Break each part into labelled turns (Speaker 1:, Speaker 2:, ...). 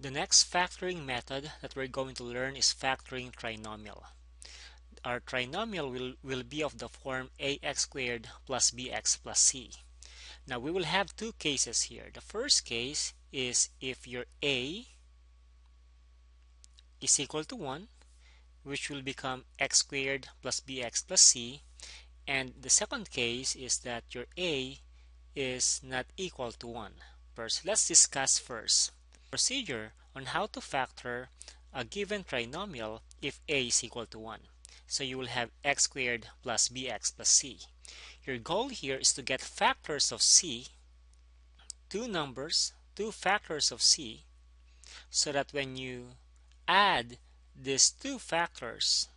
Speaker 1: The next factoring method that we're going to learn is factoring trinomial. Our trinomial will, will be of the form ax squared plus bx plus c. Now we will have two cases here. The first case is if your a is equal to 1, which will become x squared plus bx plus c. And the second case is that your a is not equal to 1. First, let's discuss first procedure on how to factor a given trinomial if a is equal to 1. So you will have x squared plus bx plus c. Your goal here is to get factors of c, two numbers, two factors of c, so that when you add these two factors,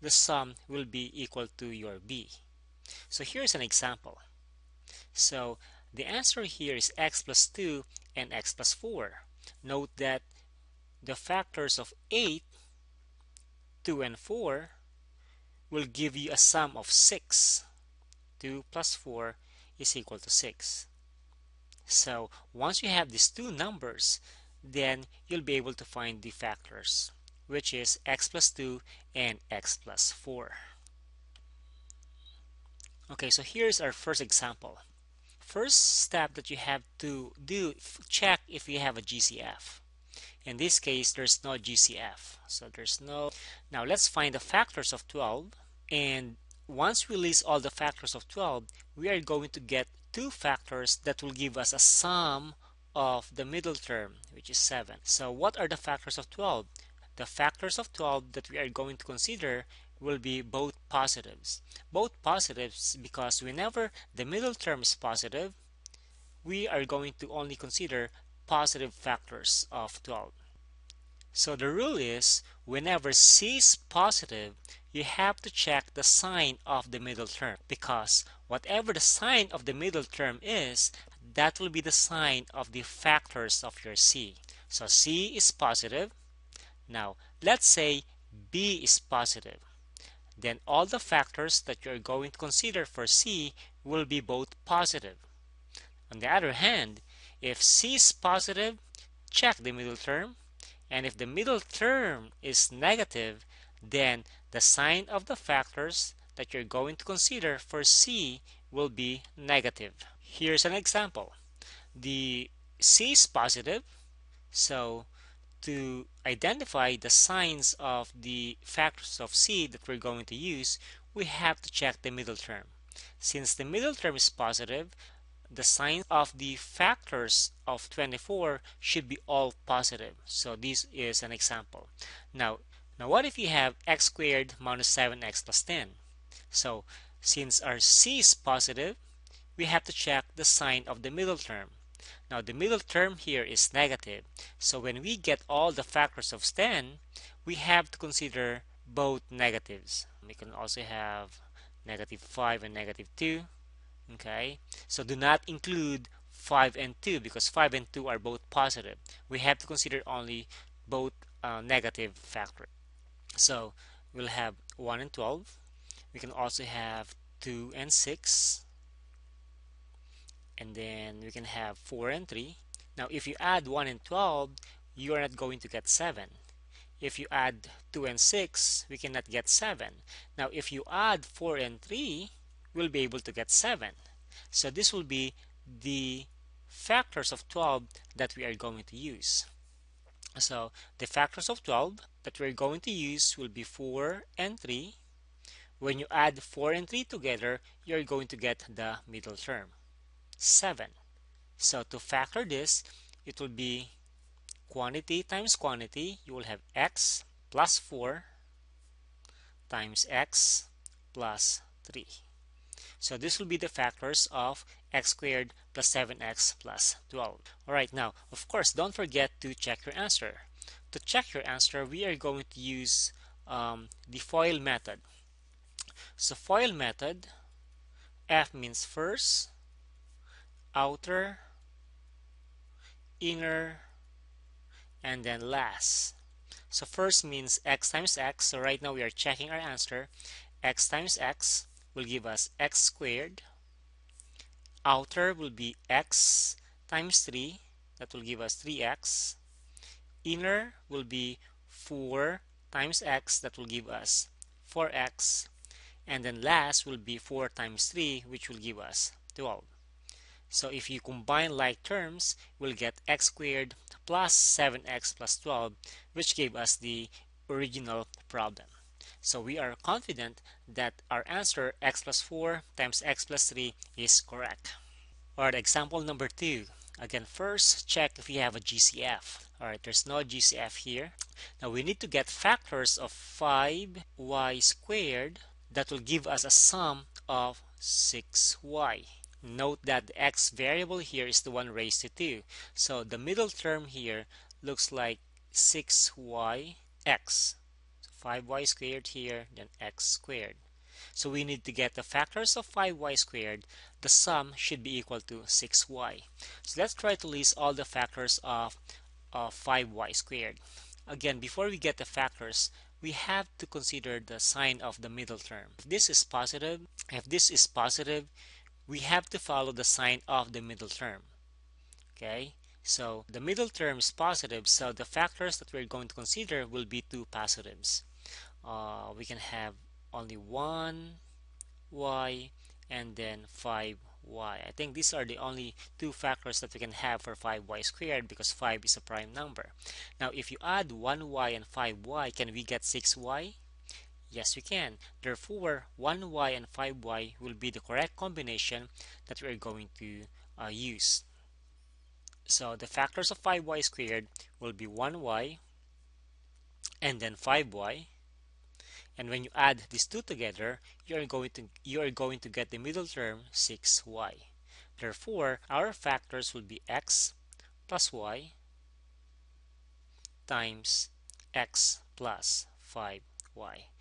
Speaker 1: the sum will be equal to your b. So here's an example. So the answer here is x plus 2 and x plus 4. Note that the factors of 8, 2, and 4 will give you a sum of 6. 2 plus 4 is equal to 6. So once you have these two numbers, then you'll be able to find the factors, which is x plus 2 and x plus 4. Okay, so here's our first example first step that you have to do check if you have a GCF in this case there's no GCF so there's no now let's find the factors of 12 and once we list all the factors of 12 we are going to get two factors that will give us a sum of the middle term which is 7 so what are the factors of 12 the factors of 12 that we are going to consider will be both positives. Both positives because whenever the middle term is positive, we are going to only consider positive factors of 12. So the rule is whenever c is positive, you have to check the sign of the middle term because whatever the sign of the middle term is, that will be the sign of the factors of your c. So c is positive. Now let's say b is positive then all the factors that you're going to consider for C will be both positive. On the other hand, if C is positive, check the middle term, and if the middle term is negative, then the sign of the factors that you're going to consider for C will be negative. Here's an example. The C is positive, so to identify the signs of the factors of C that we're going to use, we have to check the middle term. Since the middle term is positive, the sign of the factors of 24 should be all positive. So this is an example. Now, now what if you have x squared minus 7x plus 10? So since our c is positive, we have to check the sign of the middle term. Now the middle term here is negative. So when we get all the factors of 10, we have to consider both negatives. We can also have negative 5 and negative 2. Okay, so do not include 5 and 2 because 5 and 2 are both positive. We have to consider only both uh, negative factors. So we'll have 1 and 12. We can also have 2 and 6 and then we can have 4 and 3 now if you add 1 and 12 you are not going to get 7 if you add 2 and 6 we cannot get 7 now if you add 4 and 3 we'll be able to get 7 so this will be the factors of 12 that we are going to use. So the factors of 12 that we're going to use will be 4 and 3 when you add 4 and 3 together you're going to get the middle term 7. So to factor this, it will be quantity times quantity. You will have x plus 4 times x plus 3. So this will be the factors of x squared plus 7x plus 12. Alright, now, of course, don't forget to check your answer. To check your answer, we are going to use um, the FOIL method. So FOIL method, F means first, outer, inner, and then last. So first means x times x. So right now we are checking our answer. x times x will give us x squared. Outer will be x times 3. That will give us 3x. inner will be 4 times x that will give us 4x and then last will be 4 times 3 which will give us 12 so if you combine like terms we'll get x squared plus 7x plus 12 which gave us the original problem. So we are confident that our answer x plus 4 times x plus 3 is correct. Alright example number 2 again first check if you have a GCF alright there's no GCF here. Now we need to get factors of 5y squared that will give us a sum of 6y. Note that the x variable here is the one raised to 2. So the middle term here looks like 6y x. So 5y squared here, then x squared. So we need to get the factors of 5y squared. The sum should be equal to 6y. So let's try to list all the factors of, of 5y squared. Again, before we get the factors, we have to consider the sign of the middle term. If this is positive, if this is positive, we have to follow the sign of the middle term. Okay, so the middle term is positive, so the factors that we're going to consider will be two positives. Uh, we can have only one y and then 5 y. I think these are the only two factors that we can have for 5y squared because 5 is a prime number. Now if you add 1y and 5y, can we get 6y? Yes, we can. Therefore, 1y and 5y will be the correct combination that we are going to uh, use. So the factors of 5y squared will be 1y and then 5y and when you add these two together you are going to you are going to get the middle term 6y therefore our factors will be x plus y times x plus 5y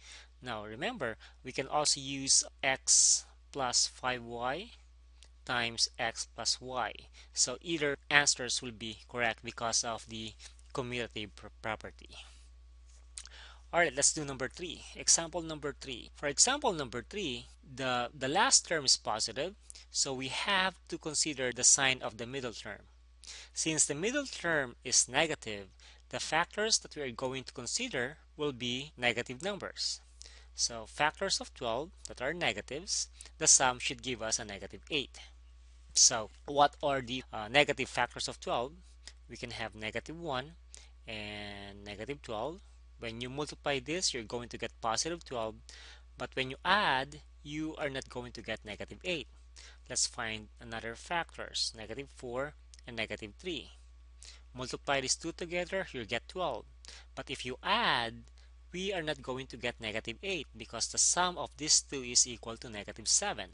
Speaker 1: now remember we can also use x plus 5y times x plus y so either answers will be correct because of the commutative property Alright, let's do number 3. Example number 3. For example number 3, the, the last term is positive, so we have to consider the sign of the middle term. Since the middle term is negative, the factors that we are going to consider will be negative numbers. So factors of 12 that are negatives, the sum should give us a negative 8. So what are the uh, negative factors of 12? We can have negative 1 and negative 12 when you multiply this, you're going to get positive 12. But when you add, you are not going to get negative 8. Let's find another factors, negative 4 and negative 3. Multiply these two together, you'll get 12. But if you add, we are not going to get negative 8 because the sum of these two is equal to negative 7.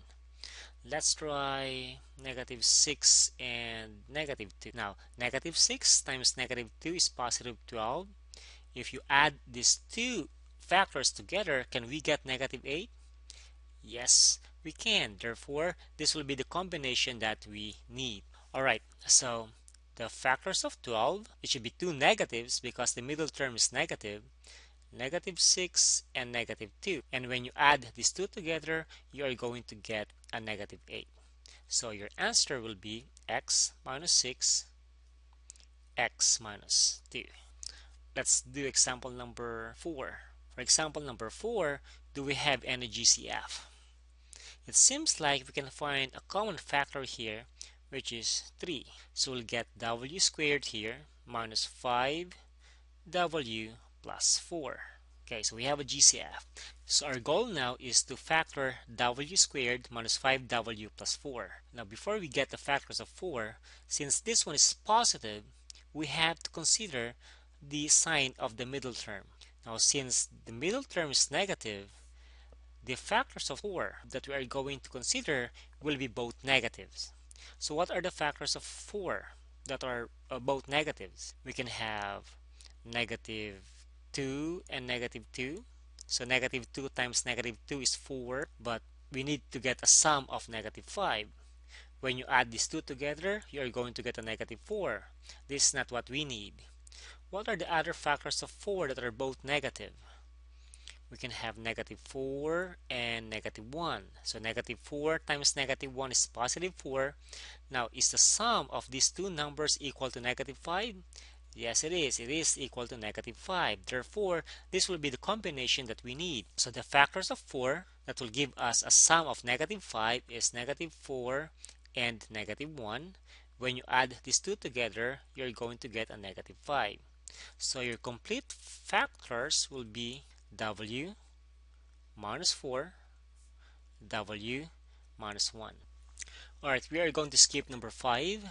Speaker 1: Let's try negative 6 and negative 2. Now, negative 6 times negative 2 is positive 12 if you add these two factors together, can we get negative 8? Yes, we can. Therefore, this will be the combination that we need. Alright, so the factors of 12, it should be two negatives because the middle term is negative, negative 6 and negative 2. And when you add these two together, you are going to get a negative 8. So your answer will be x minus 6, x minus 2. Let's do example number 4. For example number 4, do we have any GCF? It seems like we can find a common factor here which is 3. So we'll get w squared here minus 5w plus 4. Okay, so we have a GCF. So our goal now is to factor w squared minus 5w plus 4. Now before we get the factors of 4, since this one is positive, we have to consider the sign of the middle term. Now since the middle term is negative, the factors of 4 that we are going to consider will be both negatives. So what are the factors of 4 that are uh, both negatives? We can have negative 2 and negative 2. So negative 2 times negative 2 is 4, but we need to get a sum of negative 5. When you add these two together, you are going to get a negative 4. This is not what we need. What are the other factors of 4 that are both negative? We can have negative 4 and negative 1. So negative 4 times negative 1 is positive 4. Now, is the sum of these two numbers equal to negative 5? Yes, it is. It is equal to negative 5. Therefore, this will be the combination that we need. So the factors of 4 that will give us a sum of negative 5 is negative 4 and negative 1. When you add these two together, you're going to get a negative 5. So your complete factors will be w minus 4, w minus 1. Alright, we are going to skip number 5